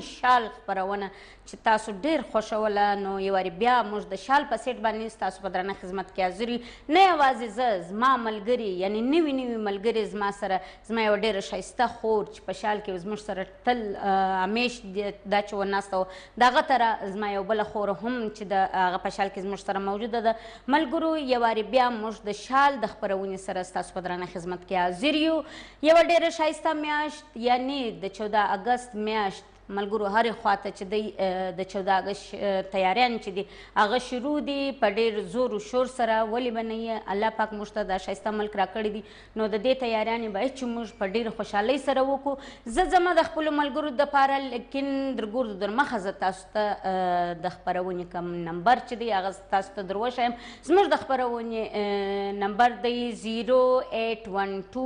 شال خپرونه چې تاسو ډیر خوشوله نو یواري بیا موږ د شال په سیټ باندې تاسو په درنه خدمت کې حاضر نه یوازې زه زما ملګری یعنی نوی نوی ملګری زما سره زما یو ډیر شایسته خور چې په شال کې زموږ سره تل همیش دا چې وناستو دغه تر زما یو بل خور هم چې د هغه په شال کې زموږ سره موجوده ده ملګرو یواري بیا موږ د شال د خپرونې سره تاسو په درنه خدمت کې حاضر یو یوه ډیره شایسته میاشت یعنی د چوده اګست میاشت ملګرو هرې خواته چې دی د چوده اګست تیاریان چې دي هغه شروع دي په ډیر زور او شور سره ولې به نه یې الله پاک موږ ته دا شایسته ملک راکړی دي نو د دې تیاریانې باید چې موږ په ډیر خوشحالۍ سره وکړو زه ځمه د خپلو ملګرو دپاره لیکن درګور درمخه زه تاسو ته د خبرونې کوم نمبر چې دی هغه تاسو ته در وښیم زموږ د خبرونې نمبر دی 0812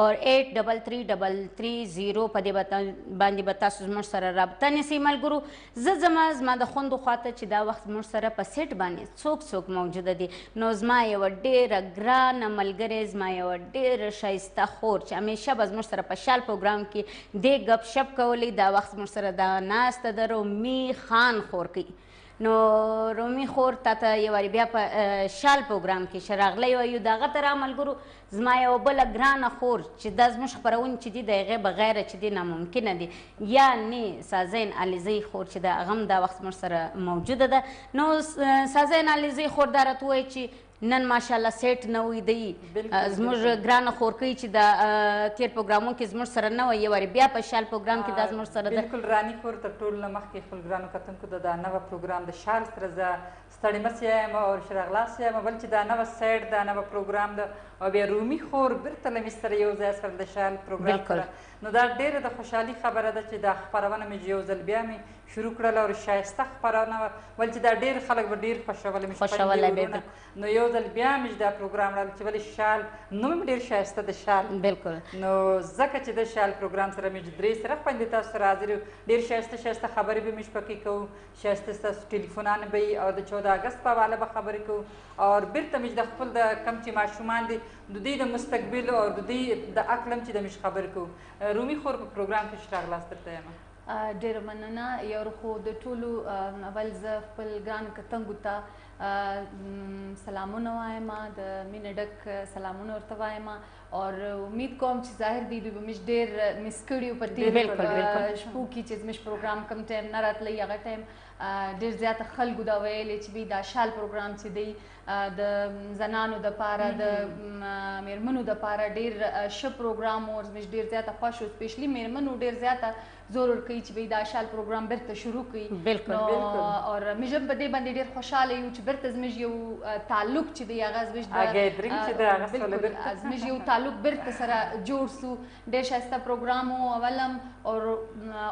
اور 833330 په دې باندې به تاسو زموږ سره رابطه نیسئ ملګرو زه ځما زما د خوندو خواته چې دا وخت زموږ سره په سیټ باندې څوک څوک موجوده دي نو زما یو ډیره ګرانه ملګری زما یو ډیره شایسته خور چې همیشه به زموږ سره په شال پروګرام کې دې ګپ شپ کولی دا وخت زموږ سره دا ناسته د رومي خان خور کوي نو رومي خور تا ته یو واري بیا په شال پروګرام کې شه راغلی یو یو دغه ته را ملګرو زما یو بله ګرانه خور چې دا زموږ خپرونې چې دي د هغې بغیر چې دي ناممکنه دي یا نی سازین علیزۍ خور چې د هغه هم دا وخت زموږ سره موجوده ده نو سازین علیزۍ خور دا راته ووایي چې نن ماشاءالله سیټ نه وي دی زموږ ګرانه خورکۍ چې د تیر پروګرامونو کې زموږ سره نه وه یو وارې بیا په شال پروګرام کې دا زموږ سره ده بالکل رانی خور تر ټولو نه مخکې خپل ګرانو کتونکو ته دا نوه پروګرام د شال سره زه ستړې مه سیایم او ښه راغلاست سیایم بل چې دا نوه سیټ دا نوه پروګرام ده او بیا رومي خور بیرته له مې سره یو ځای سره د شال پروګرام سره نو دا ډېره د خوشحالي خبره ده چې دا خپرونه مې یو ځل بیا مې شروع کړل او شایسته خبرانه وه ولې چې دا ډېر خلک به ډېر خوښولی مې خوښولی به نو یو ځل بیا مې دا پروګرام راغلی چې ولې شال نوم هم ډېر شایسته د شال بلکل نو ځکه چې د شال پروګرام سره مې درې سره خوندې تاسو سره حاضر یو ډېر شایسته شایسته خبرې به مې پکې کوو شایسته ستاسو ټلیفونان به وي او د چوده اګست په حواله به خبرې کوو او بېرته مې د خپل د کم چې ماشومان دي د دوی د مستقبل او د دوی د عقل هم چې د مې خبرې کوو رومي خور په پروګرام کې ښه راغلاست درته یم ډیره مننه یور خو د ټولو اول زه خپل ګران کتنګو ته سلامونه وایم د مینه ډک سلامونه ورته وایم او امید کوم چې ظاهر دی دوی به مش ډیر مس کړیو په دې شپو کې چې مش پروګرام کم ټایم نه راتلی هغه ټایم ډیر زیات خلکو دا ویلې چې دا شال پروګرام چې دی د زنانو د پاره د میرمنو د پاره ډیر ش پروګرام او زموږ ډیر زیاته خوښ او سپیشلی میرمنو ډیر زیاته زور ور کوي چې به دا شال پروګرام برته شروع کړي بالکل نو بالکل او موږ په دې باندې ډیر خوشاله یو چې برته زموږ یو تعلق چې دی هغه زموږ د هغه دریم چې د هغه سره برته زموږ یو تعلق برته سره جوړ سو ډیر شایسته پروګرام او اولم او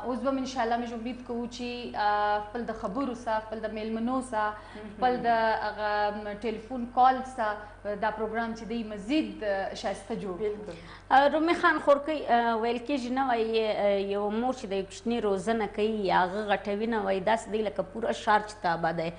اوس به ان شاء الله موږ امید کوو چې خپل د خبرو سره خپل د میلمنو سره خپل د هغه ټلیفون کال سره دا پروګرام چې دی مزید شایسته جوړ رومي خان خورکی ویل کېږي نه وای یو مور چې د کوچنی روزنه کوي هغه غټوي نه وای داسې دی لکه پوره شارچ ته آباد دی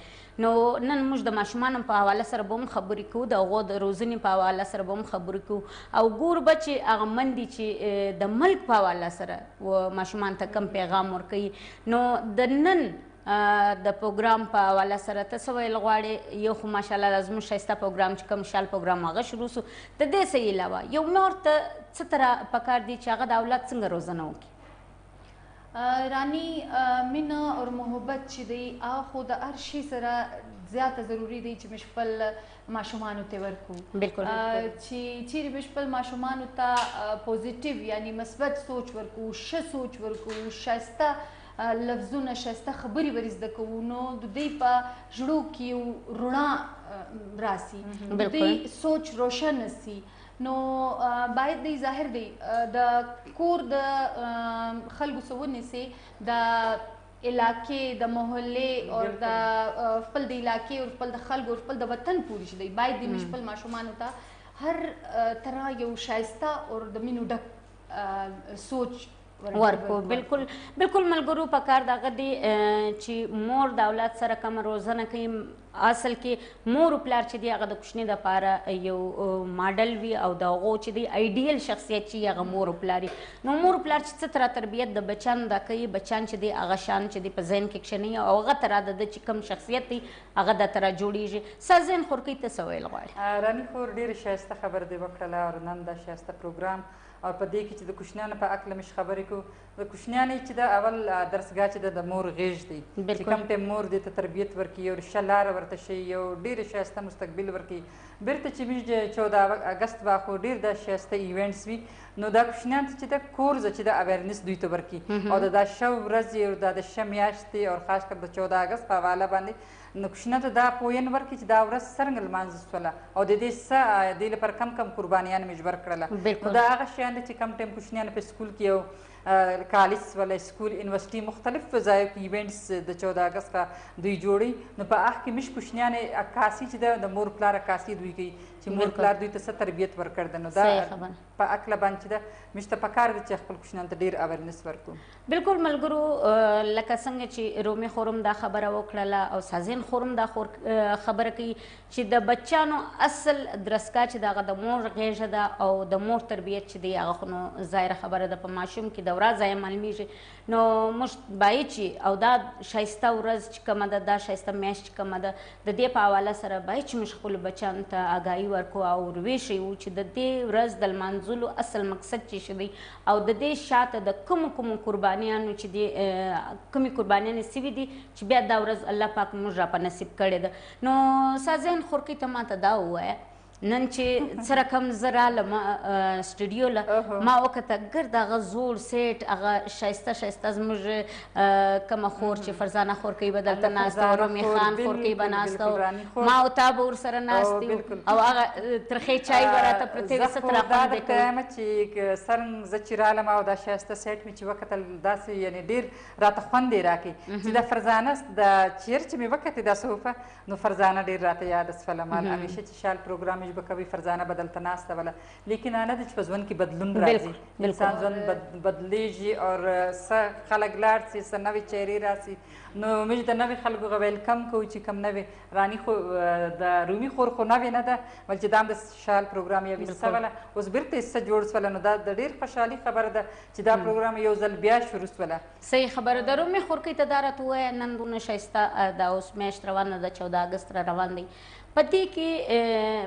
نو نن موږ د ماشومانو په حواله سره به هم خبرې کوو، د هغو د روزنې په حواله سره به هم خبرې کوو او ګورو به چې هغه مندې چې د ملک په حواله سره ماشومان ته کم پیغام ورکوي نو د نن د پروګرام په حواله سره ته څه ویل غواړې یو خو ماشاءالله دا زموږ ښایسته پروګرام چې کوم شال پروګرام هغه شروع سو د دې څه علاوه یو مور ته څه تر پکار دي چې هغه د اولاد څنګه روزنه وکړي رانی مینه او محبت چې دی خو د هر شي سره زیاته ضروری دی چې مش خپل ماشومان ته ورکو بالکل چې چیرې مش خپل ماشومان ته پوزټیو یعنی مثبت سوچ ورکو ش سوچ ورکو شایسته لفظونه شایسته خبرې ورزده کوو نو د دوی په ژړو کې رڼا راسي د دوی سوچ روشن سي نو باید دی ظاهر دی د کور د خلکو سو ونیسي د علاقې د محلې او د خپل د علاقې او خپل د خلکو او خپل د وطن پوری شي باید دی خپل ماشومان ته هر طرح یو شایسته او د مینو ډک سوچ ورکو بالکل بالکل ملګرو په کار دغه دی چې مور د اولاد سره کوم روزنه کوي اصل کې مور پلار چې دی هغه د کوچنی د پاره یو ماډل وي او د غو چې دی ایډیل شخصیت چې هغه مور پلاری نو مور پلار چې څه تر تربیت د بچان د کوي بچان چې دی هغه شان چې دی په ذهن کې کښنی او هغه تر د چې کوم شخصیت دی هغه د تر جوړیږي سازن خورکی ته سویل غواړي رانی خور ډیر شایسته خبر دی وکړه او نن د شایسته پروګرام او په دې کې چې د کوشنیانو په اکله مش خبرې کو د کوشنیانې چې د اول درسګاه چې د مور غیږ دی چې کم ته مور دې ته تربیت ورکي او شه لار ورته شي یو ډیر شایسته مستقبل ورکي بیرته چې مش 14 اگست با خو ډیر د شایسته ایونټس وي نو دا کوشنیان چې د کورز چې د اویرنس دوی ته ورکي او دا شو ورځ او دا د شمیاشتي او خاص کر د 14 اگست په حواله باندې نو کښنه ته دا پویه نه ورکړي چې دا ورځ څرنګه لمانځل شوله او د دې څه دې لپاره کم کم قربانیان مې جبر کړله نو دا هغه شیان دي چې کم ټیم کوچنیان په سکول کې او کالج شوله سکول یونیورسټي مختلف ځایو کې ایونټس د 14 اګست کا دوی جوړي نو په اخ کې مش کوچنیان عکاسي چې د مور پلار عکاسي دوی کوي چې مور پلار دوی ته څه تربیت ورکړ نو دا په اکله باندې چې دا مشته پکار دي چې خپل کوچنیان ته ډیر اویرنس ورکړو بلکل ملګرو لکه څنګه چې رومي خور هم دا خبره وکړله او سازین خور هم دا خور خبره کوي چې د بچانو اصل درسکا چې دغه د مور غیژه ده او د مور تربیت چې دی هغه خو نو ظاهره خبره ده په ماشوم کې د ورځ ځای معلومیږي نو موږ باید چې او دا شایسته ورځ چې کومه ده دا شایسته میاشت چې کومه ده د دې په حواله سره باید چې موږ خپل بچان ته آگاهي ورکو او رویشي و چې د دې ورځ د لمانځلو اصل مقصد چې شوی او د دې شاته د کومو کومو قربانیانو چې دي کومې قربانیانې سوي دي چې بیا دا ورځ الله پاک موږ را په نصیب کړې ده نو سازین خورکۍ ته ماته دا ووایه نن چې څه رقم زه رالم سټډیو له ما وکته ګرد هغه زوړ سیټ هغه ښایسته ښایسته زموږ کومه خور چې فرزانه خور کوي به دلته ناسته او رومي خان خور کوي به ناسته ما او تا به ورسره ناست یو او هغه ترخې چای به راته پرتې وي څه ترا خوند دی کوم چې څرنګ زه چې رالم او دا شایسته سیټ مې چې وکتل داسې یعنی ډیر راته خوند یې راکړي چې د فرزانه د چیر چې مې وکتې دا صوفه نو فرزانه ډیر راته یاد سوله مال همیشه چې شال پروګرام یې به کوي فرزانه به دلته ناسته وله لیکن انا د چې په ژوند کې بدلون راځي انسان ژوند بدلیږي او څه خلک لاړ شي څه نوې چهرې راسي نو موږ د نوې خلکو غویل کم کوو چې کم نوې رانی خو د رومي خور خو نوې نه ده بلکې دا هم د شال پروګرام یو حصه وله اوس بیرته حصه جوړ سوله نو دا د ډېر خوشحالي خبره ده چې دا پروګرام یو ځل بیا شروع سوله صحیح خبره ده رومي خور کې ته دا راته ووایه نن دونه ښایسته دا اوس میاشت روانه ده چوده اګست را روان دی په دې کې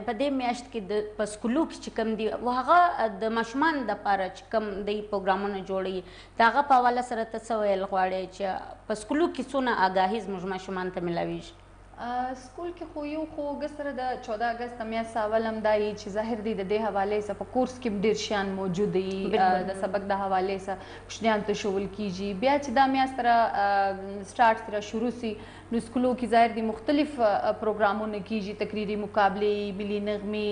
په دې میاشت کې د په سکولو کې چې کوم دي او هغه د ماشومان د پاره چې کوم د پروګرامونو جوړي دا هغه په حواله سره ته څه ویل غواړي چې په سکولو کې څونه آګاهي زموږ ماشومان ته ملاوي شي سکول کې خو یو خو ګسره د 14 اگست میا ساولم دای چې ظاهر دی د دې حواله سره په کورس کې ډیر شیان موجود دي د سبق د حواله سره کوشنیان ته شول کیږي بیا چې دا میا سره سٹارټ سره شروع سي نو سکولو کې ظاهر دي مختلف پروګرامونه کیږي تقریری مقابله ملي نغمي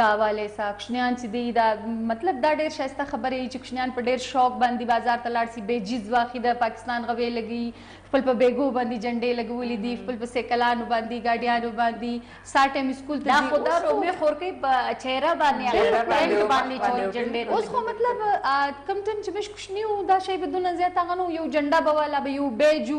دا والي ساکشنیان چې دی دا مطلب دا ډیر شایسته خبره ای چې کشنیان په ډیر شوق باندې بازار ته لاړ سي به جیز واخی د پاکستان غوي لګي خپل په بیګو باندې جنډې لګولې دي خپل په سیکلانو باندې ګاډیانو باندې ساټ ټایم سکول ته دا خدا رومي خورکې په چهره باندې هغه پرنټ باندې چې جنډې اوس خو مطلب کم ټیم چې مش کوشنی او دا شی بدون زیات غنو یو جنډا بواله به یو بیجو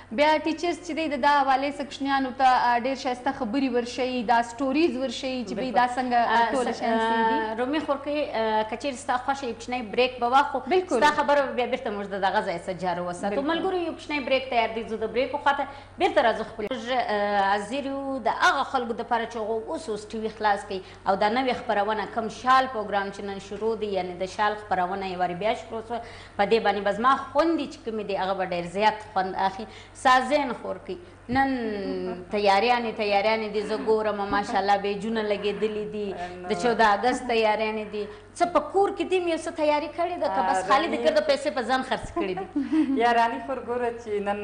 بیا ټیچرز چې دی د دا حوالې څخه کشنیانو ته ډیر شایسته خبری ورشیی دا سټوریز ورشیی چې بی دا سنګه ټول شیان سی دی. رومی خورکه که چیری ستا خوښه یو کشنی بریک به واخو ستا خبره به بیا بیرته موږ د دغه ځای څخه جارو وساتو ملګرو یو کشنی بریک تیار دی ځو د بریکو خواته بیرته راځو خپل. موږ حاضر یو د هغه خلکو لپاره چې هغو اوس اوس ټی وی خلاص کړی او دا نوې خپرونه کوم شال پروګرام چې نن شروع دی یعنې د شال خپرونه یې وارې بیا شروع شوه په دې باندې به زما خوندې چې کومې دی هغه به ډېر زیات خوند اخلي سازین خور کوي نن تیاریانې تیاریانې دي زه ګورم ماشاءالله بیجونه لګېدلي دي د چوده اګست تیاریانې دي څه په کور کې دي مې یو څه تیاري کړې ده که بس خالي دې کړ د پیسې په ځان خرڅ کړې دي یا راني خور ګوره چې نن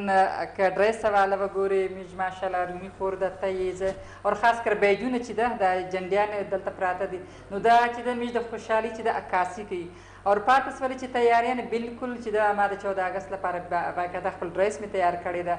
که ډرېس واله وګورې مې ماشاءالله رومي خور درته یې زه اور خاص کر بیجونه چې ده دا جنډیان دلته پراته دي نو دا چې ده میژ د خوشحالي چې ده عکاسي کوي اور پاته سوله چې تیاریان بلکل چې ده ما د چوده اګست لپاره باقاعده خپل ډریس می تیار کړی ده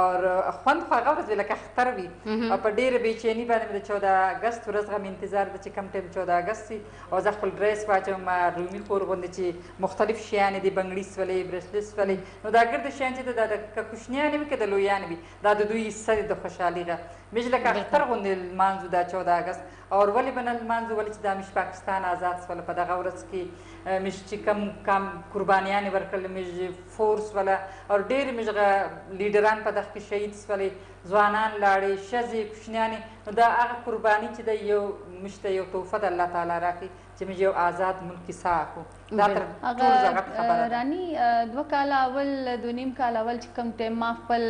اور خوند خو هغه ورځ لکه اختر وي او په ډیره بیچینی باندې د چوده اګست ورځ غم انتظار ده چې کم ټیم چوده اګست سي او زه خپل ډریس واچوم رومي خور غوندې چې مختلف شیان دي بنګړي سولې برسلیټ سولې نو دا ګرد شیان چې ده د کوچنیان وي که د لویان وي دا د دوی څه دی د خوشحالی ده ميژ لکه اختر غوندې لمانځو دا چوده اګست اور ولې به نه لمانځو ولې چې دا ميژ پاکستان آزاد سوله په دغه ورځ کې ميژ چې کم کم قربانيانې ورکړل ميژ فورس ولا اور ډېر ميژ لیډران په دغه کې شهید سولې ځوانان لاړې شزې کوشنیانې نو دا هغه قرباني چې د یو مشته یو تحفه د الله تعالی راکړي چې موږ یو آزاد ملک کې ساه اخو دا تر ټولو زغت خبره ده رانی دوه کال اول دوه نیم کال اول چې کم ټیم ما خپل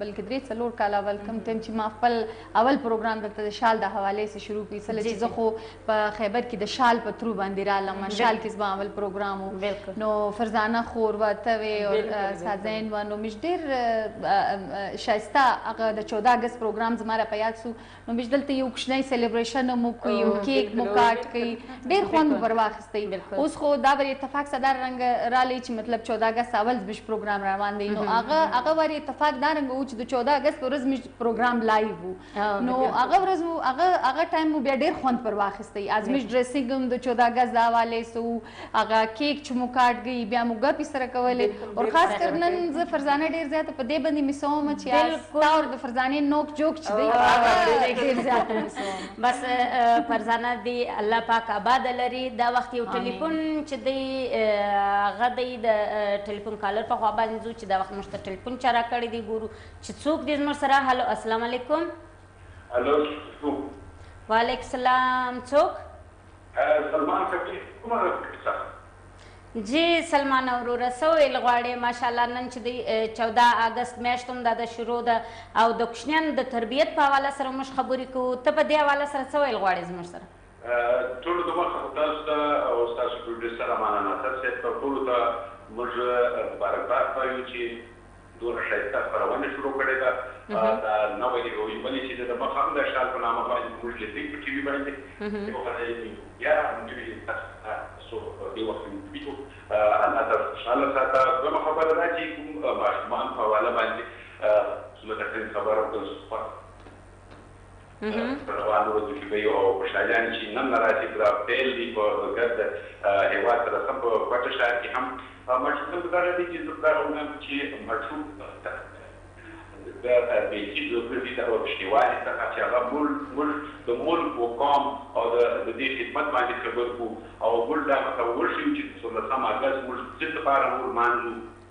بلکې درې څلور کال اول کم ټیم چې ما خپل اول پروګرام دلته د شال د حواله سره شروع کړی سره چې زه خو په خیبر کې د شال په ترو باندې را لم شال کې زما اول پروګرام وو نو فرزانه خور وته وي او سازین و نو مش ډیر شایسته هغه د 14 اگست پروګرام زما را په یاد سو نو مش دلته یو کوچنی سلیبریشن مو کوي یو کیک مو کاټ کوي ډیر خوند ور واخیستي اوس خو دا بر اتفاق صدر رنګ را لې چې مطلب 14 اگست اول مش پروګرام روان دی نو هغه هغه ور اتفاق دا رنګ و چې د 14 اگست ورځ مش پروګرام لایو وو نو هغه ورځ مو هغه هغه ټایم مو بیا ډیر خوند پر واخیستي ازمش ډریسینګ هم د 14 اگست دا والے سو هغه کیک چې مو کاټ گئی بیا مو ګپی سره کولې او خاص کر نن زه فرزانه ډیر زیات په دې باندې میسوم چې تا او د فرزانه نوک جوک چې دی هغه ډیر زیات میسوم بس فرزانه دی الله پاک آباد لري دا وخت یو ټلیفون چې دی هغه دی د ټلیفون کالر په خوا باندې ځو چې دا وخت مشته ټلیفون چا را کړی دی ګورو چې څوک دی زموږ سره هلو السلام علیکم هلو وعلیکم السلام څوک سلمان کټ ډیر عمر ورکړي تاسو ته. جی سلمانه وروره څه ویل غواړې ماشاءالله نن چې دی چوده اګست میاشت هم دا د شروع ده او د کوچنیانو د تربیت په حواله سره موږ خبرې کوو ته په دې حواله سره څه ویل غواړې زموږ سره. ټولو ته مخه په تاسو ته او ستاسو پروډیوسر امان امان اختر صاحب ته ټولو ته موږ مبارکباد وایو چې دونه ښایسته خپرونه شروع کړې ده دا نوی روی ولې چې ده د مخه هم د شال په نامه باندې موږ لیدلې په ټي وي باندې یو ځلې مې بیا نوي تاسو دې وخت مې ولیدو الله تاسو خوشحاله ساته دویمه خبره دا چې کوم ماشومان په حواله باندې څومره تقریبا خبر او که په روانو ورځو کې به یو خوشحالیان چې نن له راهیسې دا پیل دی په ګرد هیواد سره سم په کوټه ښار کې هم مټو ته په دغه دی چې زه په دغه ویاند چې مټو ته د بیخي ضرورت دی دغه وشنیوالي څخه چې هغه موږ د ملک او قوم او د دې خدمت باندې خبر کو او موږ دا ورته وښیو چې د څورلسم اګست موږ څه لپاره مو لمانځو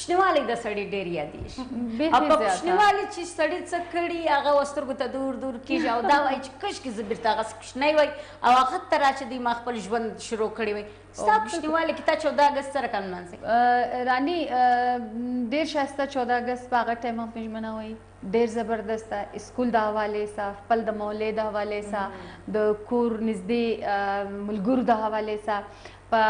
کوچنیوالی د سړي ډېر یادېږي او په کوچنیوالي چې سړي څه کړي هغه وسترګو ته دور دور کېږي او دا وایي چې کشکې زه بېرته هغسې کوچنی وای او هغه ته را چې دی ما خپل ژوند شروع کړی وای ستا کوچنیوالی کې تا چوده اګست سره کم نمانځي رانی ډېر شایسته چوده اګست په هغه ټایم هم ژمنه وایي ډیر زبردست ده اسکول د حواله سره خپل د مولې د حواله سره د کور نږدې ملګرو د حواله سره په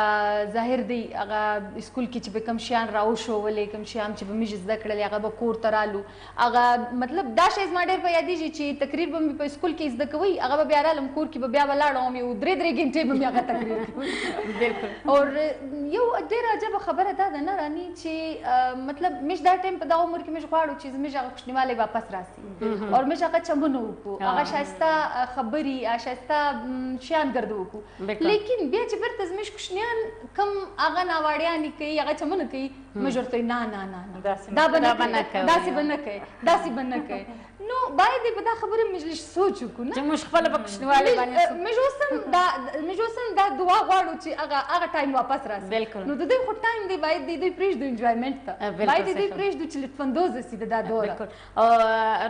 ظاهر دی هغه اسکول کې چې به کم شیان راوښوولې کم شیان چې به موږ زده کړلې هغه به کور ته رالو هغه مطلب دا شی زما ډېر په یادېږي چې تقریر به مې په اسکول کې زده کوي هغه به بیا رالم کور کې به بیا ولاړه وم یو درې درې ګنټې به مې هغه تقریر کوي بلکل او یو ډېره عجبه خبره دا ده نه راني چې مطلب موږ دا ټایم په دغه عمر کې موږ غواړو چې زموږ هغه کوچنیوالی واپس راسي او مې شاکه چمن وکړو هغه شایسته خبري شایسته شیان ګرځو وکړو لیکن بیا چې برته زمش کوشنیان کم هغه ناواړیا نه کوي هغه چمن کوي مجرته نه نه نه دا بنه کوي دا سی بنه کوي دا سی بنه کوي نو باید په دا خبره مجلس سوچ وکړو چې موږ خپل په کوشنیوالي باندې مجوسم دا مجوسم دا دعا غواړو چې هغه هغه ټایم واپس راځي نو د دې خو ټایم دی باید د دې پریج د انجوایمنت ته باید د دې پریج د چلتفندوز سي دا دور او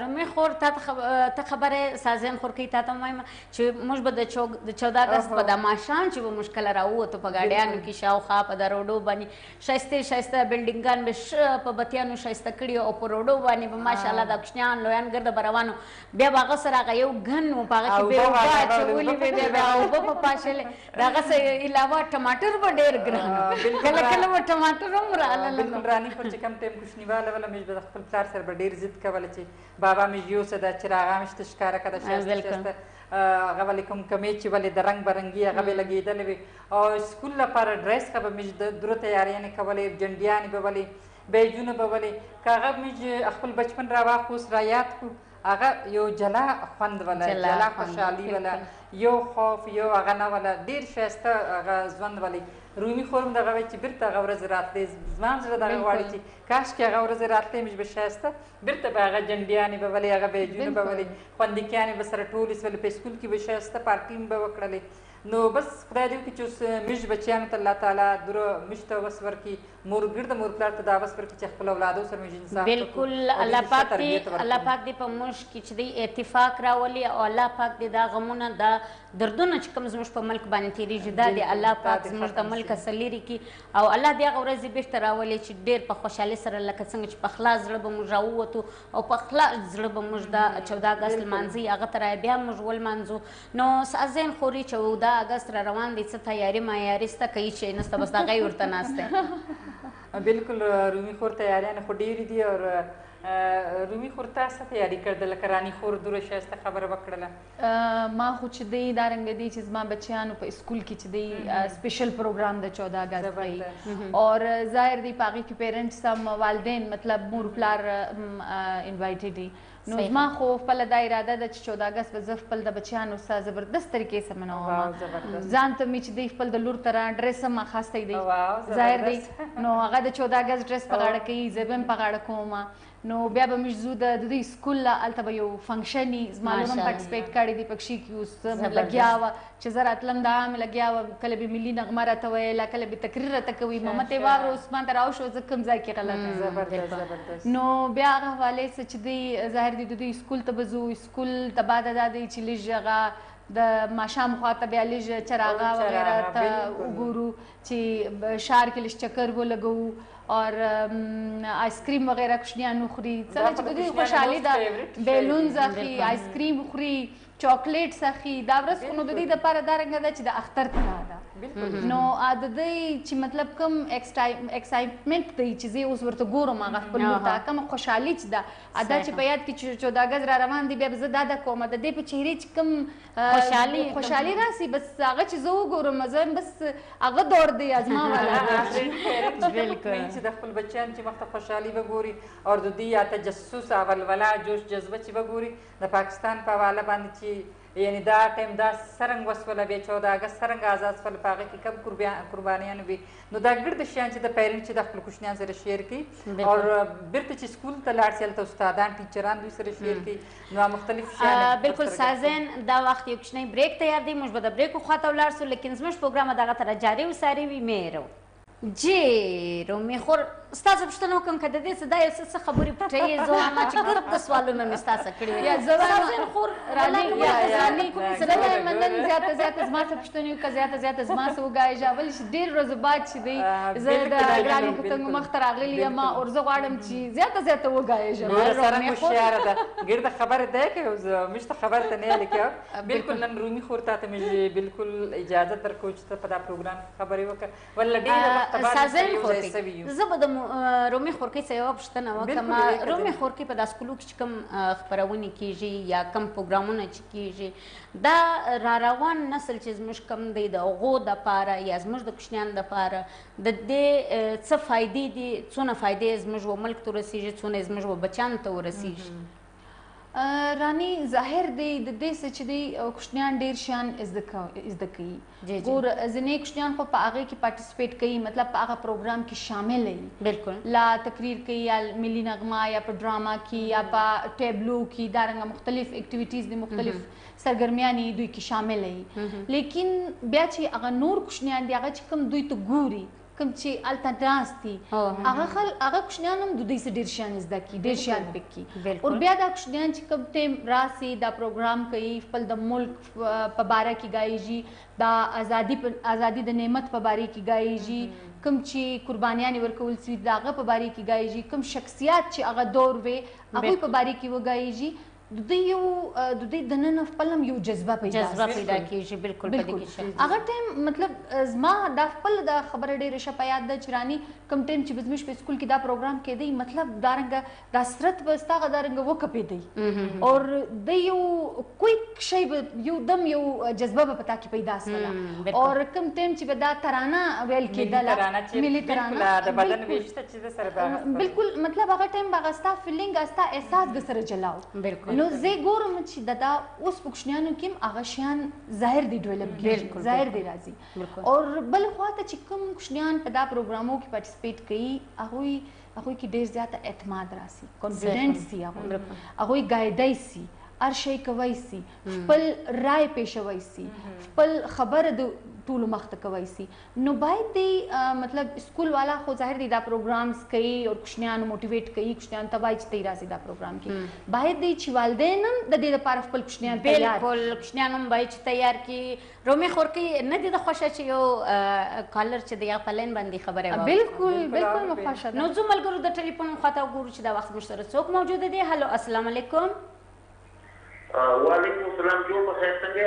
رومي خور تا ته خب... ته خبره سازم خور کې تا ته وایم چې موږ به د چو... د 14 اگست په دماشان چې به موږ کله راووتو په ګاډیانو کې شاوخوا په دروډو باندې شایسته شایسته بلډینګان به ش په بتیانو شایسته کړي او په روډو باندې به ماشاءالله د کوچنیان لویان ګرد بروانو بیا به هغه سره هغه یو ګن و په هغه کې به وبا چولې به بیا به وبا په پاشلې دا غس علاوه ټماټر به ډیر ګران کله کله به ټماټر هم رااله بالکل رانی پر چې کم ټیم کوشنیواله ولا مې به خپل پلار سره به ډیر ضد کوله چې بابا مې یو څه د چراغ مې شته ښکارا کده شاسته شاسته هغه ولې کوم کمې چې ولې د رنگ برنګي هغه به لګیدل وي او سکول لپاره ډریس خبر مې د درو تیارې نه کولې جنډیان به ولې بیجونه به ولې کاغه مې خپل بچپن را واخوس را یاد کو هغه يو جلا خوند وله جلا جلا خوند وه خوشحالي وله بالکل يو خوف يو هغه نه وله ډېر ښايسته هغه ژوند ولي رومي خور هم دغه وايي چې بېرته هغه ورځې راتلې زما زړه دغه غواړي بالکل چې کاشکې هغه ورځې راتلې مش به ښايسته بېرته به هغه جنډيانې به ولې هغه بيجونه به ولې بالکل خوندکيانې به سره ټولې سولې په اسکول کې به ښايسته پارټي هم به وکړلې نو بس خدای دې وکړي چې اوس مش بچيانو ته الله تعالی دوره مش ته وس ورکړي مور ګړ د مور پلار ته دا بس ورکړي چې خپل اولادو سره مې انصاف بالکل الله پاک دې الله پاک دې په موږ کې چې دی اتفاق راولي او الله پاک دې دا غمونه دا دردونه چې کوم زموږ په ملک باندې تیریږي دا دې الله پاک زموږ د ملک سلیری کی او الله دې هغه ورځ بیرته راولي چې ډیر په خوشحالي سره لکه څنګه چې په خلاص زړه به موږ راووتو او په خلاص زړه به موږ دا 14 اگست لمانځي هغه تر بیا موږ ولمانځو نو سه زين خوري چه اوده اګست را روان دي څه تياري مياري سته که هيڅ شي نسته بس دا غي ورته ناست دی بالکل رومي خور تياريان خو ډيري دي او رومي خور تاسو تياري کړده لکه راني خور دوره شایسته خبره وکړله ما خو چې دی دا رنګ دی چې زما بچيانو په اسکول کې چې دی سپیشل پروګرام د 14 اگست دی او ظاهر دی پاګه کې پیرنټس هم والدین مطلب مور پلار انوایټډ دي نو زما خو خپله دا اراده ده چې چوده اګست به زه خپل د بچیانو سره زبردست طریقې سره منوم ځان ته مې چې دی خپل د لور تره ډریس هم اخیستی دی ظاهر دی نو هغه د چوده اګست ډریس په غاړه کوي زه به هم په غاړه کوم نو بیا به موږ ځو د دوی سکول له هلته به یو فنکشن وي زما لور هم پارټیسپیټ کړی دی پکښې کې اوس لګیا وه چې زه راتلم دا مې لګیا وه کله به ملي نغمه راته ویله کله به تقریر راته کوي ماما ته واوره اوس ما ته راو شو زه کوم ځای کې غلط نو بیا هغه حواله څه چې دی ظاهر دی د دوی سکول ته بزو سکول ته بعد دا دی چې لږ هغه د ماشام خواته بیا لږ چراغا وغیرہ ته وګورو چې شار کې لږ چکر ولګو اور آیسکریم وغیرہ کوشنیانو خوري څه چې دوی خوشحالي ده بیلونز اخلي آیسکریم خوري چاکلیټ سخی دا ورځ خو نو د دې د پاره دا رنګ ده چې د اختر ته ده نو د دې چې مطلب کوم ایکسایټمنټ دی چې زه اوس ورته ګورم هغه خپل ورته کوم خوشحالي چې ده ادا چې په یاد کې چې چودا غز را روان دی بیا زه دا د کومه د دې په چهره چې کوم خوشحالي خوشحالي راسي بس هغه چې زه وګورم زه بس هغه دور دی ازما والا بالکل چې د خپل بچیان چې مخته خوشحالي وګوري او د دې یا تجسس اول ولا جوش جذبه چې وګوري د پاکستان په حواله باندې چی یعنی دا ټیم دا سرنګ وسوله بیا 14 اگست سرنګ آزاد سول په هغه کې کم قربانیان وي نو دا ګرد شیان چې د پیرنټ چې د خپل کوچنیان سره شیر کی او بیرته چې سکول ته لاړ شي ته استادان ټیچران دوی سره شیر کی نو مختلف شیان بالکل سازن دا وخت یو کوچنی بریک تیار دی موږ به د بریک خو ته ولر سو لیکن زموږ پروګرام دغه تر جاری وساري وي مې جیرو میخور ستاسو پوښتنه وکم که د دې څه دا یو څه څه خبرې پټې یې ځواب ما چې ګرد سوالونه مې ستاسو کړي یا زوان خور رانی یا رانی زه وایم نن زیاته زیاته زما څه پوښتنې وکړه زیاته زیاته زما څه وګایې جاول چې ډېر ورځې بعد چې دی زه د ګرانې پتنګ مخ ته راغلی یم او زه غواړم چې زیاته زیاته وګایې جاول سره مو شعر ده ګرد خبره ده کې مشته خبره ته نه لیکه بالکل نن رومي خور ته مې بالکل اجازه درکو چې په دا پروګرام خبرې وکړه ول ډیره وخت بعد سازل خورکې زه به د رومي خورکې څه یو پښتنه وکم رومي خورکې په داس کلو کې کوم خبرونه کیږي یا کم پروګرامونه چې کیږي دا را روان نسل چې زموږ کم دی د غو د پاره یا زموږ د کوشنیان د پاره د دې څه فائدې دي څونه فائدې زموږ و ملک ته رسیږي څونه زموږ و بچان ته ورسیږي رانی ظاهر دی د دې څه چې دی کوشنیان ډیر شیان زده کوي ګور ځینې کوشنیان خو په هغه کې پارټیسپیټ کوي مطلب په هغه پروګرام کې شامل وي بالکل لا تقریر کوي یا ملي نغمه یا په ډراما کې یا په ټیبلو کې دا رنګ مختلف اکټیویټیز دي مختلف سرګرمیاں نه دوی کې شامل وي لیکن بیا چې هغه نور کوشنیان دی هغه چې کم دوی ته ګوري کوم چې الته ناس دي هغه خل هغه کوشنیان هم د دوی سره ډیر شان زده کی ډیر شان پکې او بیا دا کوشنیان چې کوم ټیم راسي دا پروګرام کوي خپل د ملک په باره کې گایږي دا ازادي ازادي د نعمت په باره کې گایږي کوم چې قربانیان ورکول سوي داغه په باره کې گایږي کوم شخصیت چې هغه دور وي هغه په باره کې وګایږي د دوی یو د دوی د نن خپل هم یو جذبه پیدا جذبه پیدا کیږي بالکل په دې کې هغه ټیم مطلب زما دا خپل د خبره ډیره شه په یاد ده چې رانی کم ټیم چې بزمش په سکول کې دا پروګرام کېدی مطلب دارنګ دا سرت به ستاغه دارنګ وکپې دی او د یو کویک شی یو دم یو جذبه په پتا کې پیدا سره او کم ټیم چې به دا ترانه ویل کېدله ملي ترانه د بدن ویشته بالکل مطلب هغه ټایم به غستا فیلینګ استا احساس به سره جلاو بالکل نو زه ګورم چې ددا اوس پښنیانو کې هغه شیان ظاهر دی ډیولپ کیږي ظاهر دی راځي او بل خو ته چې کوم پښنیان په دا پروګرامو کې پارټیسپیټ کوي هغه هغه کې ډیر زیات اعتماد راسي کانفیډنس سي هغه هغه ګایډای سي هر شي کوي سي خپل رائے پېښوي سي خپل خبره د ټولو مخته کوي سي نو باید دی مطلب سکول والا خو ظاهر دی دا پروګرامز کوي او کوچنیان موټیویټ کوي کوچنیان ته وایي چې تی راځي دا پروګرام کې باید دی چې والدین هم د دې لپاره خپل کوچنیان تیار بالکل کوچنیان هم باید چې تیار کی رومي خور کې نه دي د خوښه چې یو کالر چې دی په لین باندې خبره وایي بالکل بالکل مخاشه نو زه ملګرو د ټلیفون خواته ګورو چې دا وخت مشتره څوک موجود دی هلو السلام علیکم وعلیکم السلام جوړ په خیر څنګه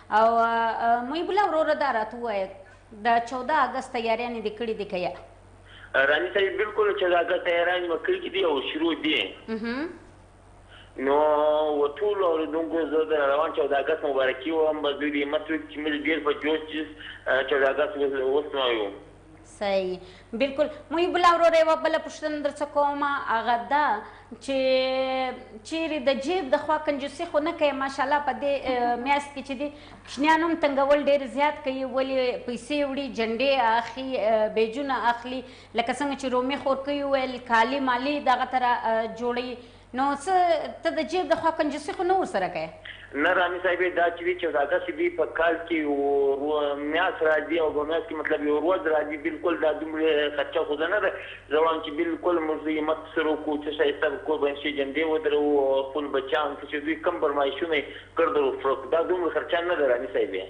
او محب الله وروره دا راته ووایه د چوده اګست تیاریانې دې کړې دې که یا؟ راني صاحب بلکل چوده اګست تیاریانې مو کړې دې او شروع دې نو و ټول اوریدونکو زه د روان چوده اګست مبارکي وایم بس دوی دې همت وکړي چې موږ ډیر په جوش جوش چوده اګست وسموو. صحیح بالکل محب الله وروره یوه بله پوښتنه درڅه کوم هغه دا چې چیرې د جیب د خوا کنجوسي خو نه کوي ماشاءالله په دې میاشت کې چې دي کوچنیان هم تنګول ډېر زیات کوي ولې پیسې وړي جنډې اخلي بیجونه اخلي لکه څنګه چې رومي خورکۍ وویل کالي مالي دغه تره جوړوي نو څه ته د جیب د خوا کنجوسي خو نه ورسره کوې؟ نه رامي صاحبه دا چې وي چې ساده سي دي په کال کې یو میاشت راځي او په میاشت کې مطلب یو ورځ راځي بلکل دا دومره خرچه خو زه نه ده زه وایم چې بلکل موږ د همت سره وکړو څه شایسته په کور باندې ښې جندې ودروو او خپلو بچیانو ته چې دوی کوم فرمایشونه یې کړ د روفرک دا دومره خرچه نه ده رامي صاحبه.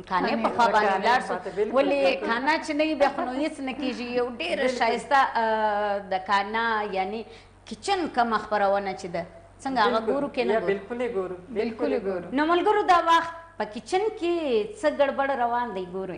کانه په خوا باندې ولاړ سو ولې کانه چې نه بیا خو نو هیڅ نه کیږي یو ډیر شایسته د کانه یعنی کچن کم خبرونه چې ده څنګه هغه ګورو کې نه بالکل ګورو بالکل ګورو نو ملګرو دا وخت په کچن کې څه ګډوډ روان دی ګورو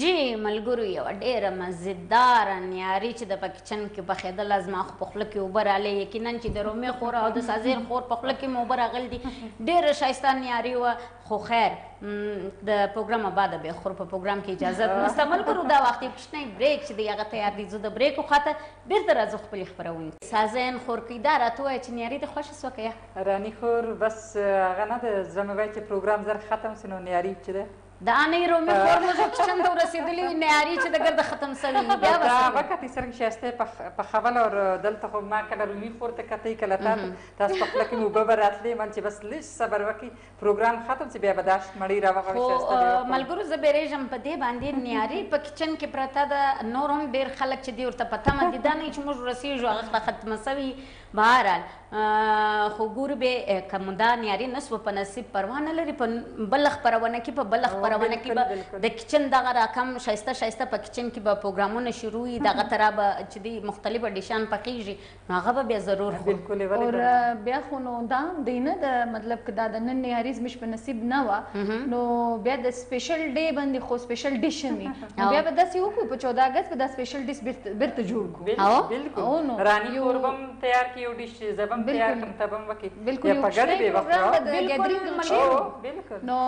جی ملګرو یوه ډیره مزیداره نیاری چی د په کیچن کی پخیدله زما خو په خوله کی اوبه رالی یقینا چی د رومی خور او د سازیر خور په خوله کی می اوبه راغلی دی ډیره شایسته نیاری وه خو خیر د پروګرام اباده به خور په پروګرام کی اجازه نسته ملګرو دا وخت یو کوچنی بریک چی دی هغه تیار دی زو د بریک او خاطر بیرته راځو خپل خبرونه سازین خور کی دا راته وای چی نیاری د خوش سو کیا رانی خور بس هغه نه د زړه می وای چی پروګرام زر ختم سنو نیاری چی ده د انۍ رومي خور مو چې چند ته ورسېدلي وي معیاري چې د ګرده ختم سوي وي بیا دا وکتې څرنګه شایسته پخول او دلته خو ما کله رومي خور ته کتې کله تا ته تاسو په خپله کې مې اوبه به راتلې من چې بس لږ صبر وکړي پروګرام ختم چې بیا به دا مړۍ راوغواړي شایسته خو ملګرو زه بیریږم په دې باندې معیاري په کچن کې پرته ده نور هم ډېر خلک چې دي ورته په تمه دي دا نه چې موږ ورسېږو هغه ختمه سوي بهرحال خو ګور به که مو دا نياري نه سوه په نصيب پروا نه لري په بله خپرونه کي په بله خپرونه کي به د کچن دغه راکم شايسته شايسته په کچن کي به پروګرامونه شروع وي دغه ترا به چي دي مختلفه ډيشان پخيږي نو هغه به بيا ضرور خورو او بيا خو نو دا هم دي نه د مطلب که دا د نن نياري زموږ په نصيب نه وه نو بيا د سپيشل ډي باندي خو سپيشل ډيش هم وي نو بيا به داسي وکړو په چوده اګست به دا سپيشل ډيس بيرته جوړ بالکل بالکل رانی کوربم تیار کی او ډیش زبم تیار کم تبم وکی بالکل یو پګړې به وکړو ګیدرینګ مشي بالکل نو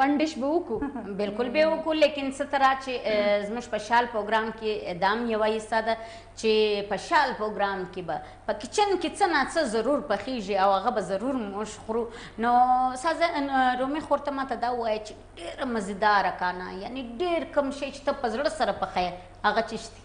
ون ډیش به وکو بالکل به وکو لیکن سترا چې زموږ په شال پروګرام کې دام یو ایسا ده چې په شال پروګرام کې به په کچن کې څه نه څه ضرور پخیږي او هغه به ضرور موږ خورو نو سازه رومي خورته ماته دا وایي چې ډېر مزیدار کانا یعنی ډېر کم شي چې ته په زړه سره پخې هغه چشتي